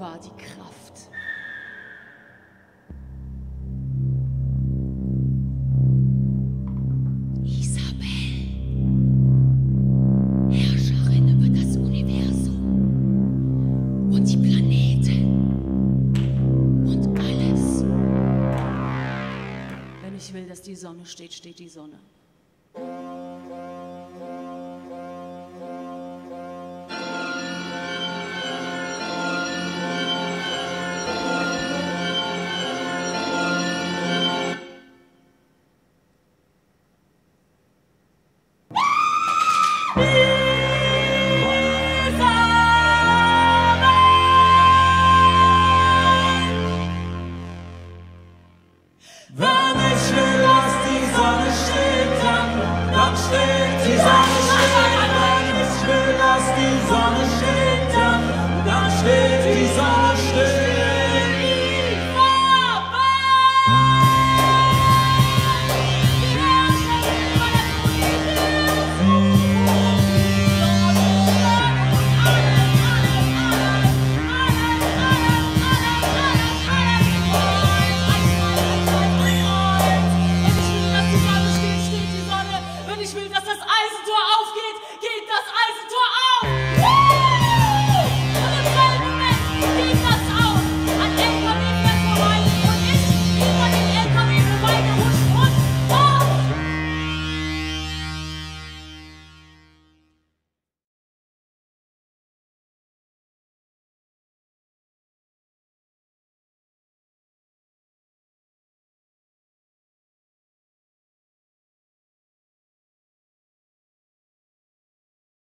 war die Kraft. Isabel, Herrscherin über das steht dann, steht die Sonne still. Ich will, dass die Sonne steht. Eisentor aufgeht, geht das Eisentor auf!